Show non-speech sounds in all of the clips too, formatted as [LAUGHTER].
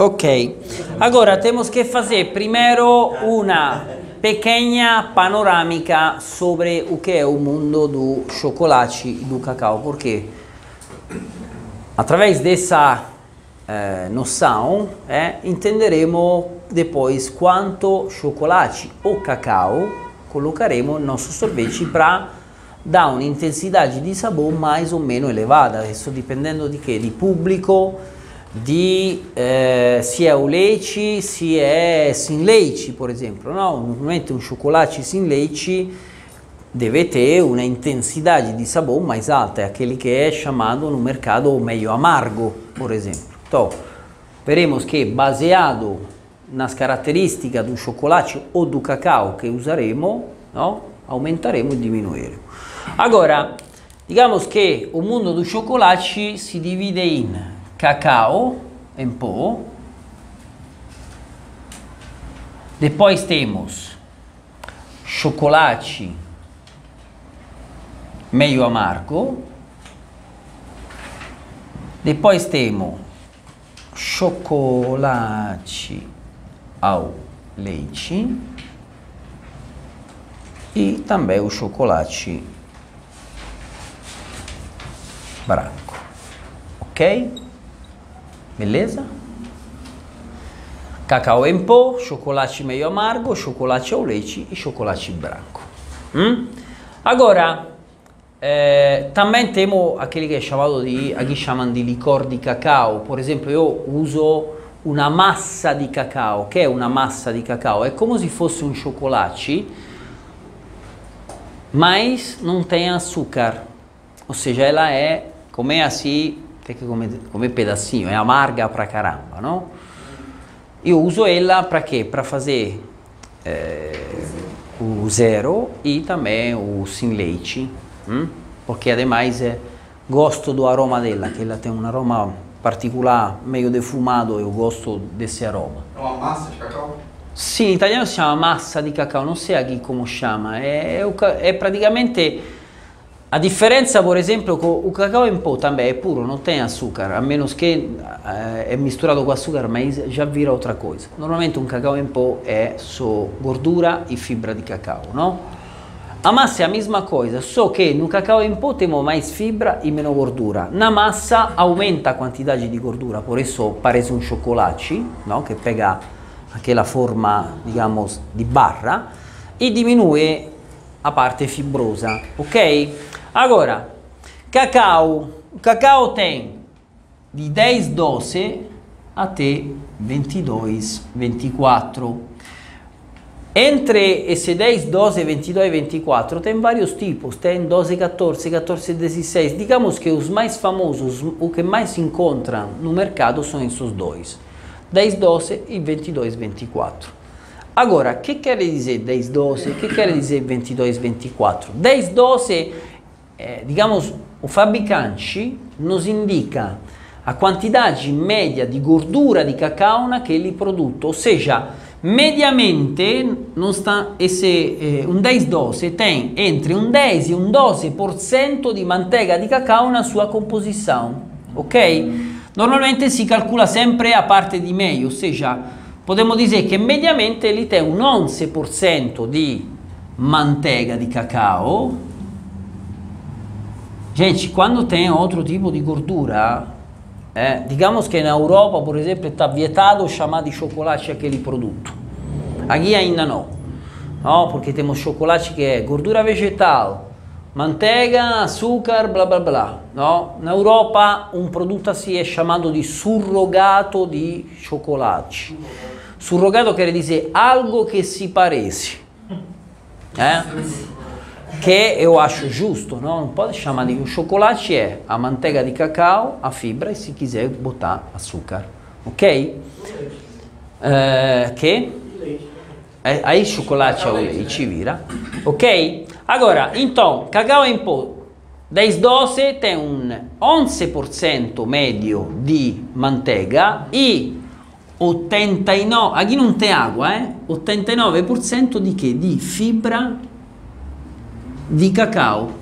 Ok, agora temos que fazer primeiro uma pequena panorâmica sobre o que é o mundo do chocolate e do cacau, porque através dessa eh, noção eh, entenderemos depois quanto chocolate ou cacau colocaremos no nosso sorvete para dar uma intensidade de sabor mais ou menos elevada, isso dependendo de que? De público, di eh, se è o leite, se è sin leite, por esempio. No? Normalmente un cioccolato sin leite deve ter uma intensidade de sabor mais alta, é aquele que é chamado no mercado meio amargo, por exemplo. Então, veremos que baseado nas características do chocolate ou do cacau que usaremo, no? aumentaremo e diminuiremo. Agora, digamos que o mundo do chocolate si divide in cacau em pó. Depois temos chocolate meio amargo. Depois temos chocolate ao leite e também o chocolate branco, ok? Beleza? Cacau em pó, chocolate meio amargo, chocolate ao leite e chocolate branco. Hum? Agora, eh, também temos aquele que é chamado de, aqui chamam de licor de cacau. Por exemplo, eu uso uma massa de cacau. que é uma massa de cacau? É como se fosse um chocolate, mas não tem açúcar. Ou seja, ela é, como é assim, perché come, come pedacinho, é amarga pra caramba, não? Eu uso ela para quê? Para fazer é, o zero e também o sem leite, hum? porque ademais é, gosto do aroma dela, que ela tem um aroma particular, meio defumado, eu gosto desse aroma. É uma massa de cacau? Sim, em italiano si chiama massa di cacao, non so aqui come chama, è, è praticamente A differenza, per esempio, con il cacao in po' è puro, non tem açúcar, a meno che eh, è misturato con açúcar, ma già vira altra cosa. Normalmente un cacao in po' è solo gordura e fibra di cacao, no? A massa è la mesma cosa, só che no cacao in po' temos mais fibra e meno gordura. Na massa aumenta a quantidade di gordura, por isso parece un chocolate, no? che pega aquella forma, digamos, di barra, e diminui a parte fibrosa, ok? Agora, cacau. O cacau tem de 10 12 até 22, 24. Entre esse 10, 12, 22 e 24 tem vários tipos, tem 12, 14, 14, 16. Digamos que os mais famosos, o que mais se encontra no mercado são esses dois, 10, 12 e 22, 24. Agora, o que quer dizer 10, 12? O que quer dizer 22, 24? 10, 12 eh, digamos, o fabricante nos indica a quantidade média de gordura de cacau naquele produto, ou seja, mediamente sta, esse, eh, um 10-12 tem entre um 10 e um 12% di manteiga di cacao na sua composição, ok? Normalmente si calcula sempre a parte di meio, ou seja, podemos che mediamente ele tem um 11% di manteiga di cacao Gente, quando tem outro tipo de gordura, eh, digamos que na Europa, por exemplo, está vietado chamar de chocolate aquele produto. Aqui ainda não, no? porque temos chocolate que é gordura vegetal, manteiga, açúcar, blá blá blá. No? Na Europa, um produto assim é chamado de surrogato de chocolate. Surrogato quer dizer algo que se parece. Eh? Che eu acho justo, não? não pode chamar de um chocolate, é a manteiga de cacau, a fibra e se quiser botar açúcar, ok? Uh, che? É, aí chocolate ao leite vira, ok? Agora, então, cacau em pó 10-12 tem um 11% médio de manteiga e 89, aqui não tem água, eh? 89% di che? Di fibra di cacao.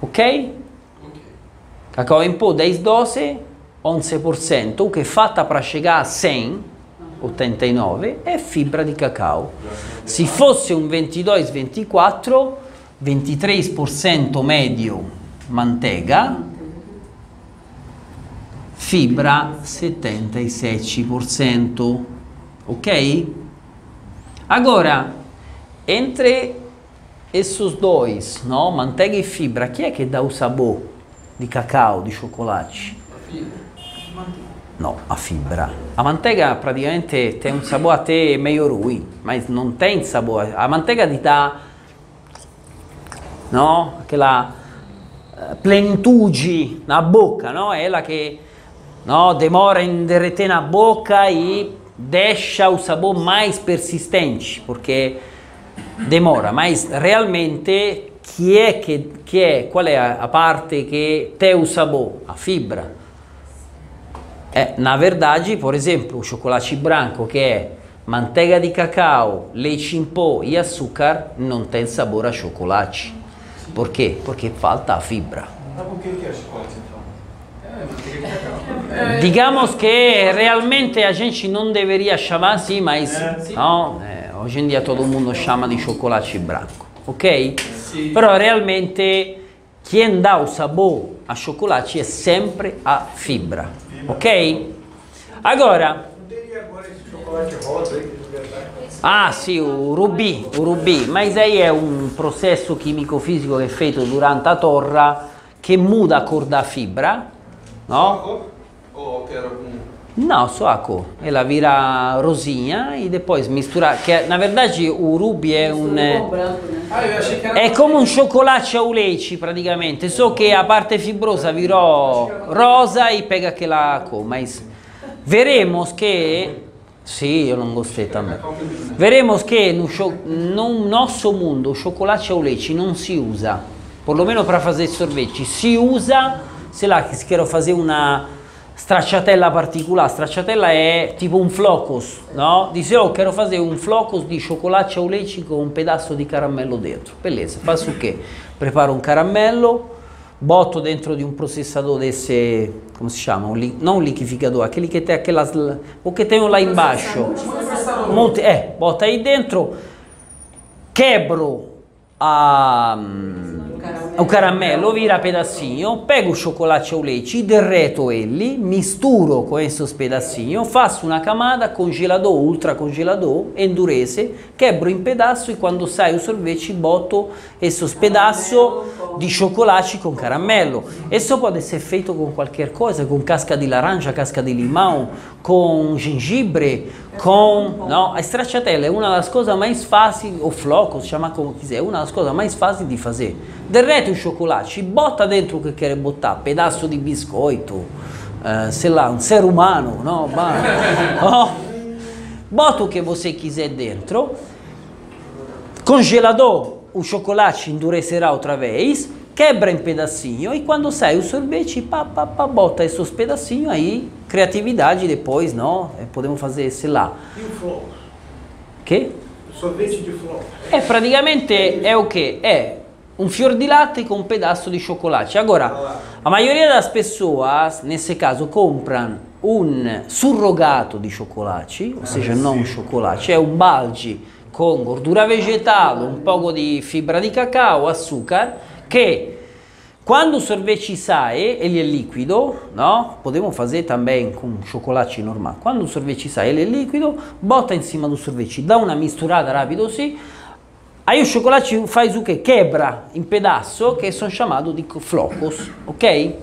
Ok? Cacao in po' 10 12, 11%, o que fatta para chegar a 100, 89, é fibra de cacau. Se fosse um 22, 24, 23% médio manteiga, fibra 77%, ok? Agora, entre esses dois, no? manteiga e fibra, chi è che dà o sabor di cacao, di chocolate? No, a fibra. A manteiga praticamente tem um sabor até meio ruim, mas não tem sabor. A manteiga ti dà no? aquela eh, plenitude na boca, no? ela che no? demora in derreter na boca e deixa o sabor mais persistente, porque demora, mas realmente chi è che, chi è, qual è a, a parte che tem o sabor? A fibra. É, na verdade, por exemplo, o chocolate branco que é manteiga de cacau, leite em pó e açúcar não tem sabor a chocolate. Por quê? Porque falta a fibra. Mas por que que é chocolate então? É, manteiga de cacau. Digamos que realmente a gente não deveria chamar assim, mas no? Eh, hoje em dia todo mundo chama de chocolate branco, ok? Sim. Però realmente quem dà o sabor a chocolate é sempre a fibra, ok? Agora? Ah sì, o rubì, o rubì, ma aí è un processo chimico-fisico che è fatto durante la torra che muda a cor da fibra, no? Ou altera algum? No, só a cor. Ela vira rosinha e depois mistura, que na verdade o rubi è un... Né? Ah. È come un chocolate au leite praticamente, só che a parte fibrosa virò rosa e pega aquela cor, mas veremos che... Sì, io non gostei também. Veremos che no, cho- no nosso mundo o chocolate ao leite não se usa, por lo meno para fazer sorvete. Se usa, sei lá, che quero fazer una stracciatella particolare. Stracciatella è tipo un flocos, no? Dice, oh, quero fazer um flocos di chocolate ao leite com um pedaço di caramello dentro. Beleza, faço o quê? Preparo un caramello, boto dentro di un processador desse, come si chiama? Un non un liquificador, aquele que tem aquelas, o que tem lá embaixo. Monte, é, bota aí dentro, quebro a, o caramello, vira pedacinho, pego o chocolate ao leite, derreto ele, misturo com esses pedacinhos, faço uma camada, congelador, ultra congelador, endurece, quebro em pedaço e quando sai o sorvete boto esses pedaços di chocolate con caramello. Isso pode ser feito com qualquer coisa, com casca di laranja, casca di limão, com gengibre, com... Não, a stracciatella é uma das coisas mais fáceis, o flocos, chama como quiser, é uma das coisas mais fáceis de fazer. Derrete o chocolate, bota dentro o que quer botar, pedaço di biscoito, eh, sei lá, um ser humano, não? Bah, [LAUGHS] oh. Bota o que você quiser dentro, congelador, o chocolate endurecerá outra vez, quebra em pedacinho e quando sai o sorvete, pá, pá, pá, bota esses pedacinhos aí, criatividade depois, não? Podemos fazer, sei lá, E o flocos? que? O sorvete de. É praticamente é o que? É um fior di latte com um pedaço de chocolate. Agora, a maioria das pessoas, nesse caso, compram um surrogato di chocolate, ou seja, não um chocolate, é um balde com gordura vegetal, um pouco de fibra di cacau, açúcar, que quando o sorvete sai, ele é líquido, no? Podemos fazer também com chocolate normal. Quando o sorvete sai, ele é líquido, bota em cima do sorvete, dá uma misturada rápido assim, aí o chocolate faz o que? Quebra em pedaço, que são chamados de flocos, ok?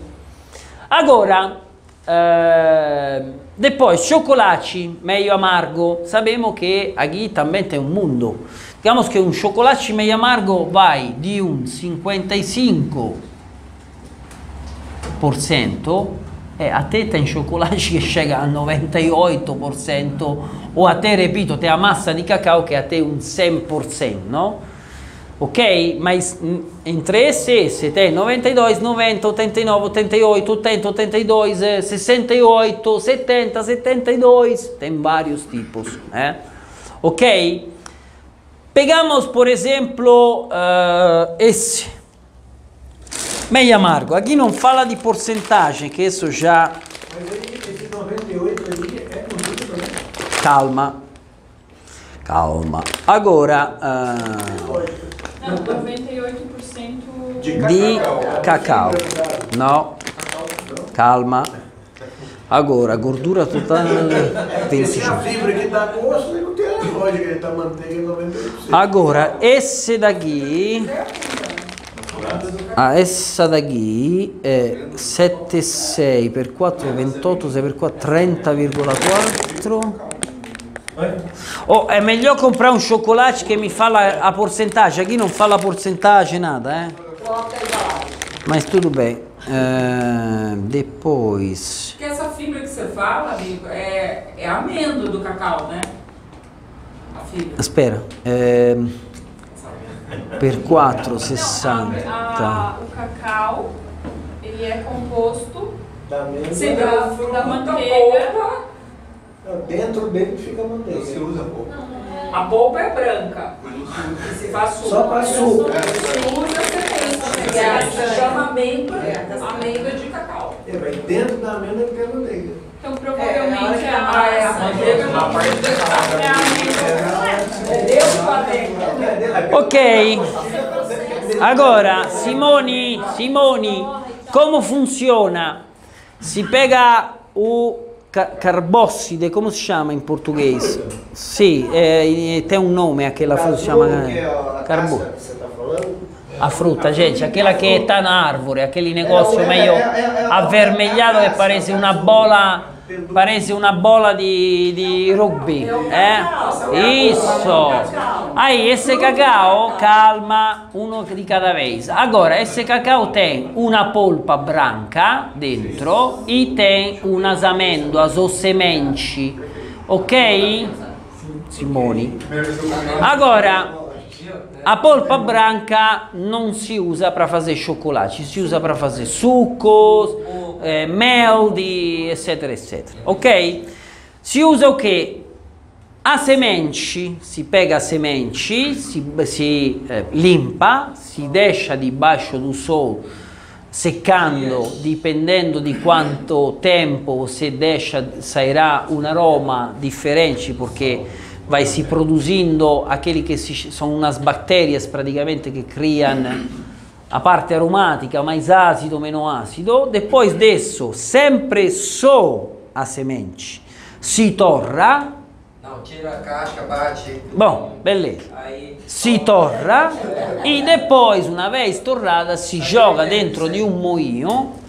Agora, eh, depois, chocolate meio amargo, sabemos que aqui também tem um mundo. Digamos que um chocolate meio amargo vai de um 55 e até tem chocolate che chega al 98% o até, repito, tem a massa di cacao che até un 100%, no? Ok? Mas entre esse, esse tem 92, 90, 89, 88, 80, 82, eh, 68, 70, 72, tem vários tipos, né? Ok? Pegamos, por exemplo, eh, esse. Meio amargo. Aqui não fala de porcentagem, que isso já Mas aí esse 98 ali é gordura também? Calma. Calma. Agora, ah, Não, 98% De di cacao. No, calma. Agora, gordura totale Esse é a 25. fibra que dá gosto, né? não tem a lógica, ele tá manteiga 98%. Agora, esse daqui, ah, essa daqui è 7,6 per 4, 28, 6 per 4, 30,4. Oh, è meglio comprare un cioccolato che mi fa la, la porcentagem. Aqui non fa la porcentagem nada, eh? Mas tudo bem. Eh, depois. Porque essa fibra que você fala, amigo, é, é a amêndoa do cacau, né? A fibra. Aspetta. ehm, per 4, 60. a, o cacau ele é composto Da mesma- Você dá da fruta, manteiga. polpa, Dentro dele fica manteiga. Você usa pouco. a polpa é branca. Mas não se usa. E se faz suco. Só pra suco. Se usa é a gente chama amêndoa, amêndoa de cacau. É, mas dentro da amêndoa tem a manteiga. Então provavelmente É, a é a massa manteiga na parte de é a amêndoa Entendeu? Ok. Agora, Simoni, Simoni, come funziona? Si pega ca- carbosside, come si chiama in portoghese? Sì, eh, tem un nome aquela frutta, si chiama que é a frutta, gente, aquella che è tá na árvore, aquele é, avvermelhato é, che parece una bola, parece una bola di, di rugby, eh? Isso. Aí, esse cacao, calma, uno di cada vez. Agora, esse cacao tem una polpa branca dentro e tem unas amêndoas ou sementes, ok? Simoni. Agora, a polpa branca non si usa para fazer chocolate, si usa para fazer sucos, eh, mel, di, eccetera, eccetera. Ok? Si usa o quê? A semente, si pega a semente, si, si eh, limpa, si deixa debaixo do sol seccando, dipendendo di quanto tempo você deixa, sairá un aroma differente, porque vai se produzindo aquele que se, são umas bactérias praticamente que criam a parte aromática, mais ácido, meno ácido. Depois disso, sempre só a semente si torra. Não, tira a casca, bate. Bom, beleza. Aí. si torra e depois, una vez torrada, si joga dentro di un moinho.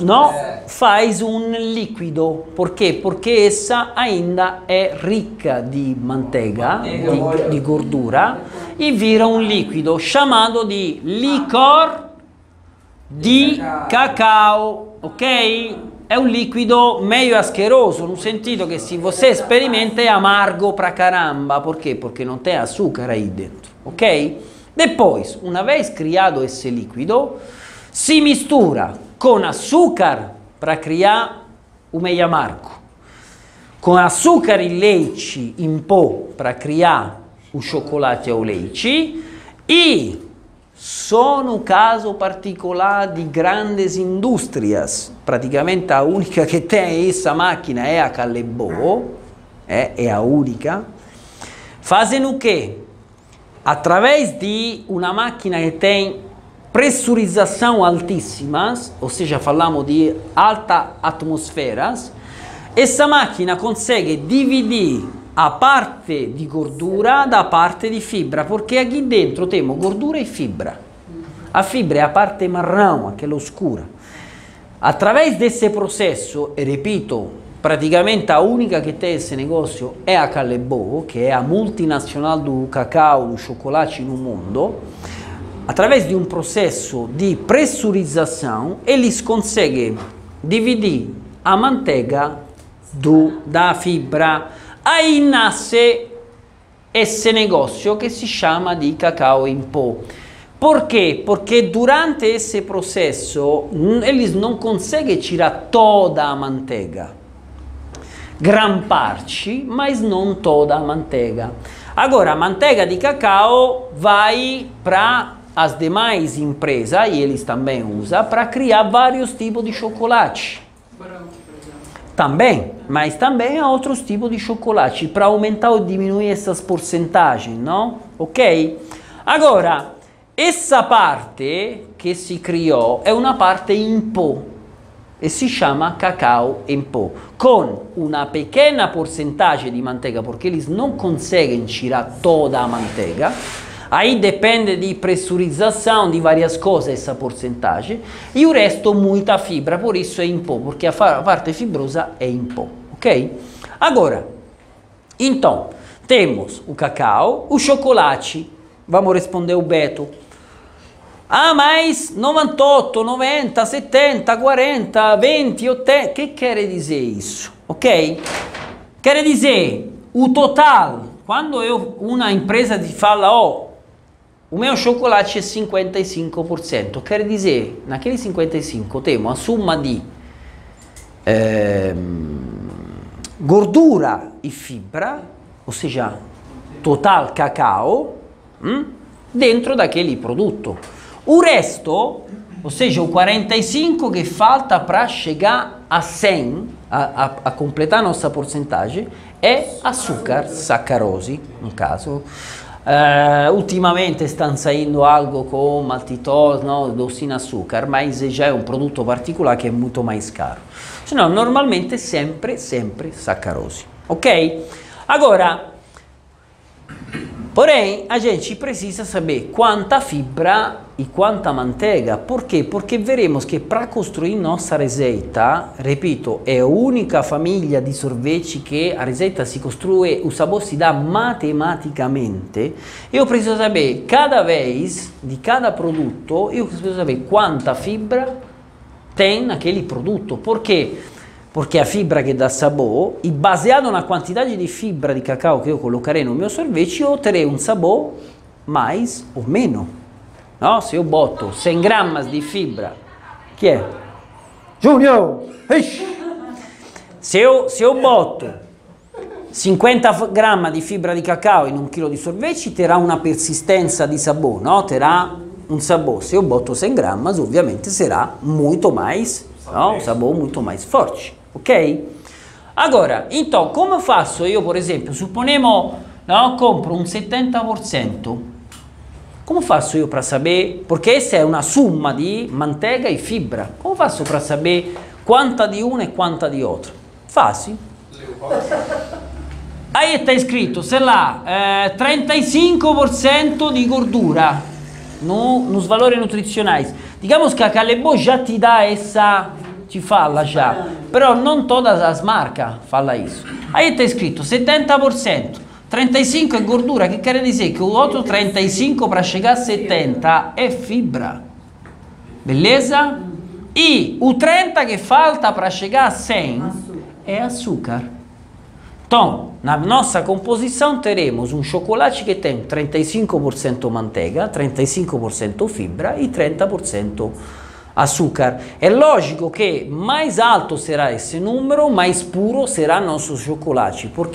No, faz un liquido. Perché? Perché essa ainda è ricca di manteiga, di, di gordura, e vira un liquido chiamato di licor di cacao, ok? È un liquido meglio asqueroso, no sentido che se você sperimenta è amargo pra caramba, perché? Perché non tem açúcar aí dentro, ok? Depois, una vez criado esse liquido, si mistura con açúcar para criar o meio amargo, com açúcar e leite em pó para criar o chocolate ao leite e só no caso particolare di grandes indústrias, praticamente a única que tem essa máquina é a Callebaut, é, é a única, fazem o quê? Através de uma máquina que tem pressurização altíssimas, ou seja, falamos de alta atmosferas, essa máquina consegue dividir a parte di gordura da parte di fibra, perché aqui dentro temos gordura e fibra. A fibra è a parte marrão, aquela oscura. Através desse processo, e repito, praticamente a única que tem esse negócio é a Callebaut, que é a multinacional do cacau, do chocolate no mundo. Através de um processo de pressurização, eles conseguem dividir a manteiga do, da fibra. Aí nasce esse negócio que se chama di cacao in pó. Por quê? Porque durante esse processo n- eles não conseguem tirar toda a manteiga. Gran parte, mas não toda a manteiga. Agora, a manteiga di cacao vai para as demais empresas, e eles também usam, para criar vários tipos de chocolate. Também, mas também há outros tipos de chocolate para aumentar ou diminuir essas porcentagens, não? Ok? Agora, essa parte que se criou é uma parte em pó e si chama cacao em pó, com uma pequena porcentagem de manteiga, porque eles não conseguem tirar toda a manteiga. Aí depende de pressurização, de várias coisas essa porcentagem. E o resto muita fibra, por isso é em pó, porque a parte fibrosa é em pó, ok? Agora, então, temos o cacau, o chocolate. Vamos responder o Beto. Ah, mas 98, 90, 70, 40, 20, 80. O que quer dizer isso? Ok? Quer dizer, o total, quando eu, uma empresa ti fala, oh, o meu chocolate é 55%, quer dizer, naquele 55 temos a soma di ehm, gordura e fibra, ou seja, total cacao, hum, dentro daquele produto. O resto, ou seja, o 45 que falta para chegar a 100, a, a, a completar a nossa porcentagem, é açúcar, sacarose, no caso. Eh, ultimamente sta saindo algo com maltitol, no, docina açúcar, mas já é um produto particolare che è molto mais caro. No, normalmente sempre, sempre sacarose. Ok? Agora, Porém, a gente precisa saber quanta fibra e quanta manteiga. Por quê? Porque veremos que para construir nossa receita, repito, é a única família de sorvete que a receita si costruisce, o sabor si dà matematicamente. Eu preciso saber cada vez, de cada produto, eu preciso saber quanta fibra tem naquele produto. Por quê? Porque é a fibra che dà sabor, e baseado na quantidade de fibra di cacao che io collocherei no meu sorvete, eu terei um sabor mais ou menos. No? Se eu boto 100 gramas di fibra, chi è? Junior! Se eu, se eu boto 50 f- grammi di fibra di cacao in un chilo di sorvete, terrà una persistenza di sabor, no? Terrà un sabor. Se eu boto 100 grammi, ovviamente sarà molto mais, no? Um sabor muito mais forte, ok? Agora, então, como eu faço? Eu, por exemplo, supponemos, no? compro um 70%. Come faccio io per sapere? Perché essa è una somma di manteiga e fibra. Come faccio per sapere quanta di una e quanta di outra? Facile. Aí está escrito, sei lá, eh, 35% di gordura no, nos valores nutrizionais. Digamos que a Calebo já te dá essa, te fala já, però non todas as marcas fala isso. Aí está escrito 70%, 35 é gordura, que quer dizer que o outro 35 para chegar a 70 é fibra. Beleza? E o 30 que falta para chegar a 100 é açúcar. Então, na nossa composição teremos um chocolate que tem 35% manteiga, 35% fibra e 30% açúcar. É lógico que mais alto será esse número, mais puro será nosso chocolate. Por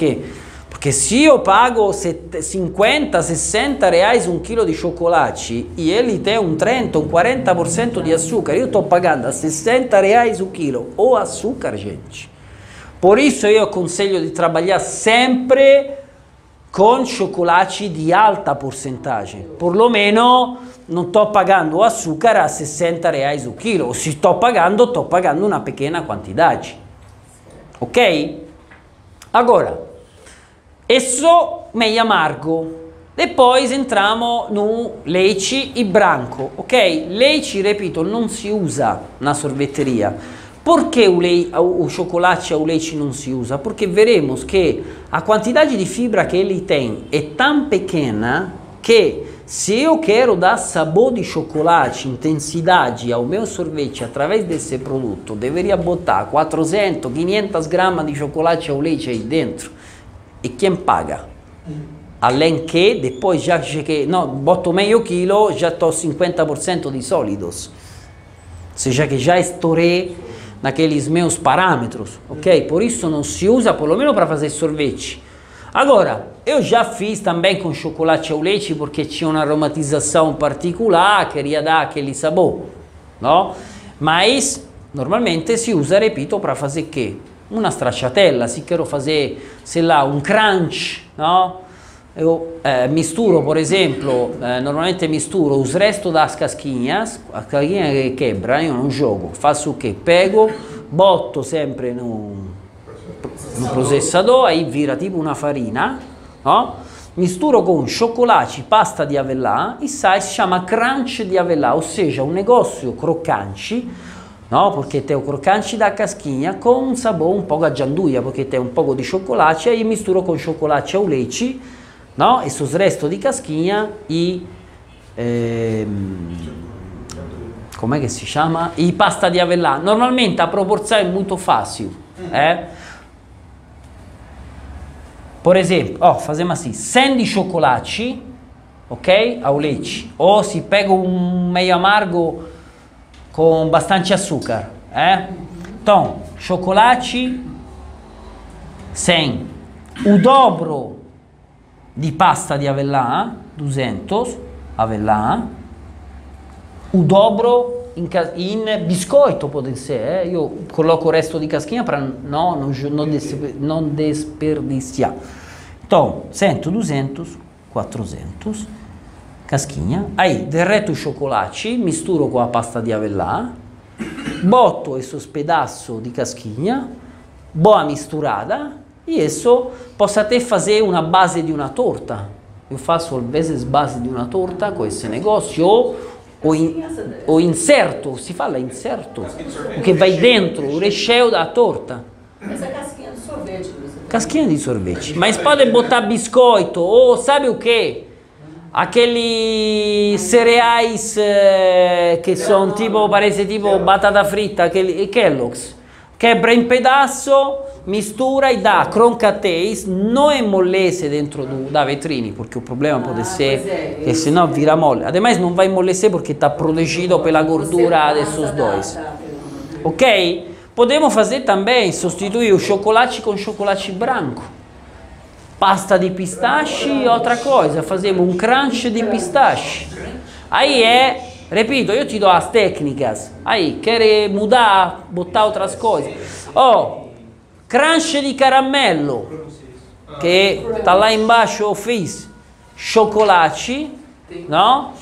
Porque se eu pago set- 50, 60 reais um quilo de chocolate e ele tem um 30, um 40% de açúcar, eu estou pagando a 60 reais o quilo. O açúcar, gente. Por isso eu aconselho di trabalhar sempre con chocolati di alta porcentagem. Por lo meno non sto pagando o açúcar a 60 reais o quilo. Se sto pagando, sto pagando una pequena quantidade. Ok? Agora, isso meio amargo. Depois entriamo no leite e branco, ok? Leite, repito, non si usa na sorveteria. Perché o, lei, o leite não se usa? Porque veremos que a quantidade de fibra que ele tem é tão pequena que se eu quero dar sabor de chocolate, intensidade ao meu sorvete através desse produto, deveria botar 400, 500 gramas de chocolate ao leite aí dentro. E quem paga? Além que depois já cheguei, no, boto meio quilo, já estou 50% de sólidos. Ou seja que já estourei naqueles meus parâmetros, ok? Por isso não se usa, pelo menos para fazer sorvete. Agora, eu já fiz também com chocolate ao leite porque tinha uma aromatização particular, queria dar aquele sabor, não? Mas normalmente si usa, repito, para fazer che? Una stracciatella, se quero fazer, sei lá, un crunch, no? Eu eh, misturo, por exemplo, eh, normalmente misturo os restos das casquinhas, a casquinha che quebra, io non gioco, faço o che? Pego, botto sempre no, no processador, aí vira tipo una farina, no? Misturo com chocolate, pasta di avellà e sai, si chiama crunch di avellà, ou seja, um negócio crocante, no? Porque tem o crocante da casquinha com um sabor um pouco a gianduia, porque tem um pouco de chocolate, aí misturo com chocolate ao leite, no? Esses restos di casquinha e ehm, com'è che si chiama? E pasta di avellà. Normalmente a proporzione è molto facile, eh? Por exemplo, ó, fazemos assim, 100 de chocolate, ok? Leite. Ou se pega um meio amargo com bastante açúcar, eh? Então, chocolate 100. O dobro di pasta di avellà, 200 avellà. O dobro in, in biscoito ser, eh? io coloco o resto di caschinha para no, non, non, des- non desperdiciar. Então, 100, 200, 400, caschinha. Aí, derreto o chocolate, misturo com a pasta di avellà, botto esses pedaços di caschinha, boa misturada, e isso posso até fazer uma base de uma torta. Faço às vezes base de uma torta esse negócio, ou o, in, o inserto, si fala inserto, o che vai dentro, o recheio da torta. Essa casquinha do sorvete, por exemplo. Casquinha di sorvete. Mas pode botar biscoito ou sabe o que? Aqueles cereais eh, che sono tipo, parece tipo batata fritta, aquele, Kellogg's. Quebra in pedaço, mistura e dá croncatês, não é mollese dentro da vetrini, porque o problema Ah, pois é, que isso. senão vira mole. Ademais não vai mollecer porque está protegido pela gordura desses dois. Ok? Podemos fazer também, sostituir o chocolate com chocolate branco. Pasta di pistache e outra coisa. Fazemos um crunch di pistache. Aí é, repito, eu te dou as técnicas. Aí, quer mudar, botar outras coisas. Oh, crunch di caramello, che tá lá embaixo eu fiz. Chocolate, no?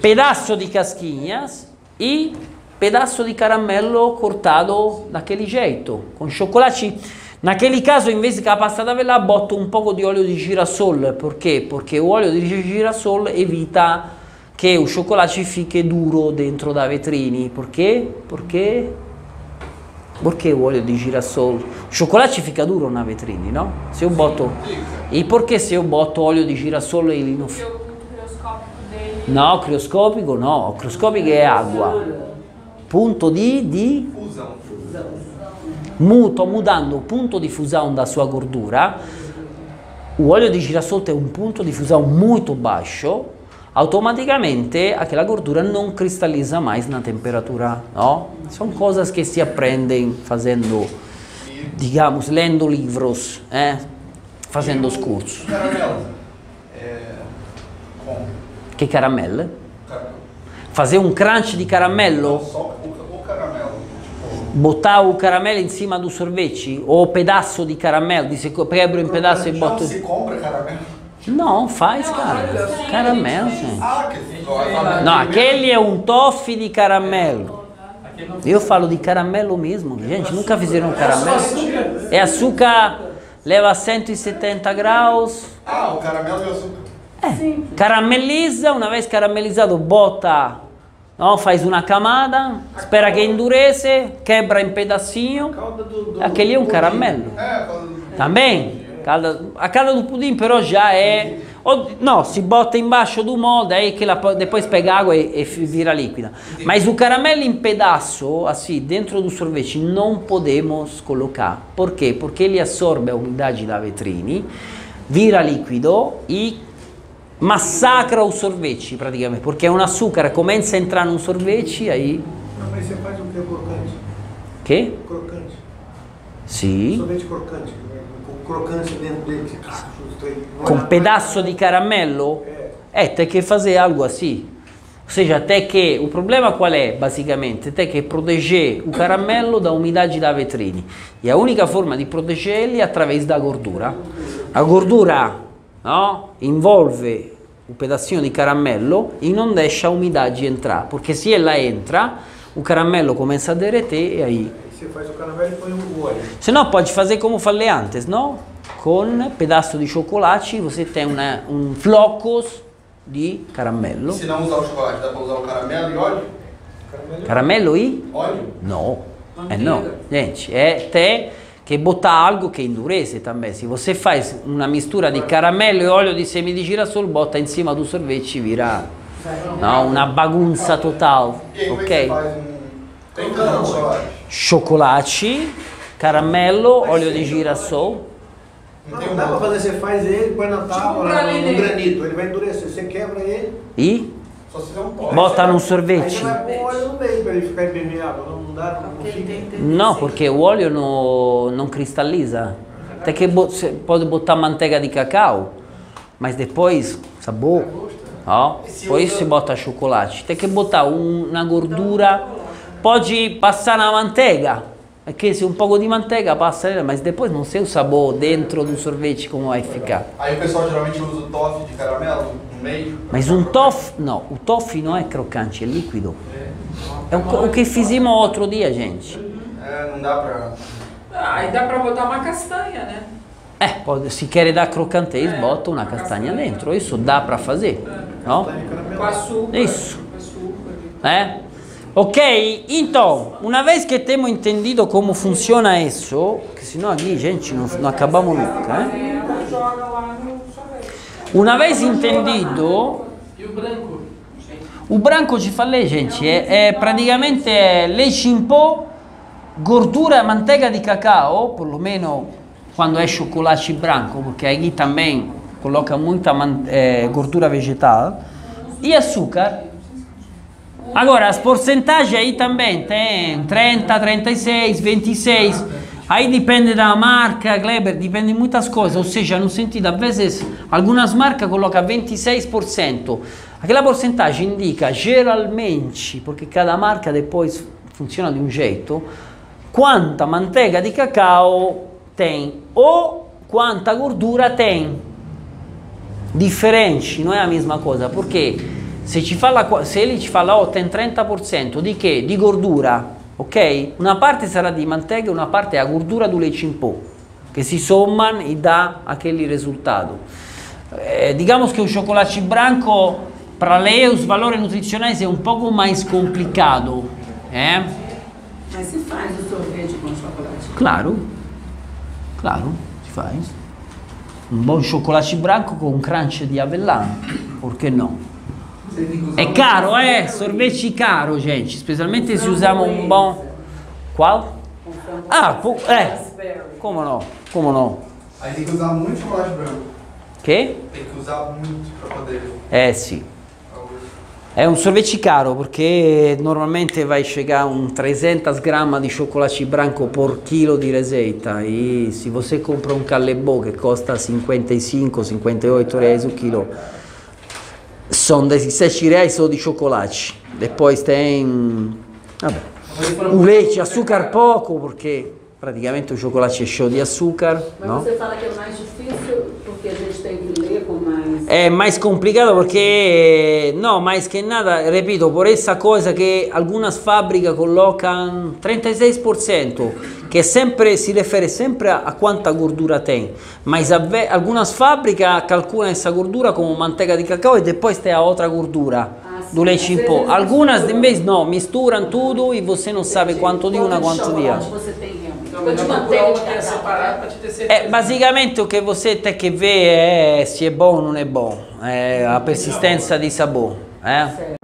pedaço di casquinhas e pedaço di caramello cortato daquele jeito, com chocolate. Naquele caso, invece che la pasta d'avellà, botto un poco di olio di girasole. Perché? Perché l'olio di girasole evita che il cioccolato fichi duro dentro da vetrini. Perché? Perché? Perché l'olio di girasole? Il cioccolato fica duro na vetrini, no? Se io botto... E perché se io botto olio di o ponto crioscópico dele No, crioscopico no, crioscopico è acqua. Punto di, di Fusão. Mu, sto mudando il punto di fusione da sua gordura. L'olio di girasole è un punto di fusione molto basso. Automaticamente aquela gordura non cristallizza mais na temperatura, no? Sono cose che si apprendem fazendo, digamos, lendo livros, eh? Fazendo os cursos. Caramelo. É. Como? Fazer um crunch di caramello? Só o, o caramelo. Botar o caramelo em cima do sorvete ou pedaço de caramelo, de se quebra em pedaço e não boto. se compra caramelo. Não, faz, cara. Caramelo, gente. Ah, que Não, aquele é um toffee de caramelo. Eu falo de caramelo mesmo. Gente, nunca fizeram caramelo? É açúcar, leva 170 graus. Ah, o caramelo e o açúcar. Carameliza, uma vez caramelizado, bota, não, faz uma camada, espera que endurece, quebra em pedacinho. Calda do, do Aquele é um caramelo. É, Também. Calda- a calda do pudim però já é... ou- não, si bota embaixo do molde, aí que ela po- depois pega água e, e vira líquida. Mas o caramelo em pedaço, assim, dentro do sorvete, não podemos colocar. Por quê? Porque ele absorve a umidade da vetrine, vira líquido e massacra o sorvete praticamente. Porque un açúcar comincia a entrar num sorvete, aí... Não, mas você faz o que crocante? Que? Crocante. Sim. Sorvete crocante. Com crocância dentro dele. Com pedaço de caramello? É, tem que fazer algo assim. Ou seja, tem que. O problema qual é, basicamente? Tem que proteger o caramello da umidade da vetrine. E a única forma di proteggerli è attraverso da gordura. A gordura no, envolve o pedacinho di caramello e non deixa a umidade entrar. Porque se ela entra, o caramello começa a derreter e aí você faz o caramelo e põe o óleo. Se no pode fazer como falei antes, no? Con pedaço di chocolate você tem uma, um flocos di caramello. Se não usar o chocolate, dá pra usar o caramelo e óleo? Caramelo Caramello e? Óleo? No. É não. Gente, é que botar algo que endurece também. Se você faz uma mistura di caramello e óleo di semi di girasole, bota in cima do sorvete vira no, una bagunça total. E que Ok? chocolate. Chocolate, caramello, óleo di girasole. Não Não dá pra fazer, você faz ele, põe na tábua, no granito, ele vai endurecer. Você quebra ele, E Só se fizer um pó. bota num aí sorvete. você vai pôr óleo no meio pra ele ficar impermeável. Não, não dá, não fica. No, perché l'olio no- non cristallizza. Perché bo- se- pode botar manteiga di cacau, mas depois sabor. No? Poi si bota chocolate. Tem que botar um- una gordura. Pode passar na manteiga. Perché se un poco di manteiga passa mas depois não sei o sabor dentro do sorvete como vai ficar. Aí o pessoal geralmente usa o toffee de caramelo no meio. Mas um toffee, no, o toffee não é crocante, é líquido. É o, co- o que fizemos outro dia, gente. É, não dá pra... Ah, Aí dá pra botar uma castanha, né? Eh, pode, se quer dar crocantez, bota uma castanha dentro. Isso dá para fazer, não? Com açúcar. Isso. Com açúcar. Eh? Ok, então, uma vez que temos entendido como funciona isso, que senão aqui, gente, não, não acabamos nunca, eh? Uma vez entendido, E o branco? o branco ci falei, gente, è, è praticamente leite in po', gordura, manteiga di cacao, perlomeno quando è chocolate branco, perché aqui também coloca man- eh, gordura vegetal, e açúcar. Agora, as porcentagens aí também tem 30, 36, 26. Aí depende da marca, Kleber, depende de muitas coisas. Ou seja, no sentido, às vezes, algumas marcas colocam 26%. Aquela porcentagem indica geralmente, porque cada marca depois funciona de um jeito, quanta manteiga di cacao tem ou quanta gordura tem differente, non è la mesma cosa, perché se, ci fa la, se ele ci fala oh, tem 30% di che? Di gordura, ok? Una parte sarà di manteiga e una parte è a gordura do leite in pó, che si sommano e dà aquele resultado. Eh, digamos que o chocolate branco, para ler os valores nutricionais é um pouco mais complicado, é? Mas se faz o sorvete com chocolate. Claro, claro, si faz. Un buon chocolate branco con crunch di avellano, perché no? È caro, eh? Sorvete caro, gente, specialmente se usiamo un buon... Qual? Ah, eh, come no, come no. Aí tem que usar muito chocolate branco. Che? Tem que usar muito pra poder... Eh sì. È un sorvete caro perché normalmente vai chegar un 300 gramma di chocolate branco por chilo di receita e se você compra un callebò che costa 55-58 reais o chilo sono 17 reais só di chocolate depois tem vabbè, o leite, açúcar pouco porque praticamente o chocolate é show di açúcar Mas no? você fala que é mais difícil porque a gente tem que ler com mais. È mais complicado perché, no, mais que nada, repito, por essa coisa que algumas fábricas colocam 36%, que sempre si refere sempre a, a quanta gordura tem, mas a ve- algumas fábricas calculam essa gordura como manteiga de cacau e depois tem a outra gordura Ah, sim. do leite em pó. Algumas invece não, misturam tudo e você não sabe quanto di una, quanto di outra. de de uma é. É, basicamente o que você tem que ver é se é bom ou não é bom, é a persistência di sabor. Eh?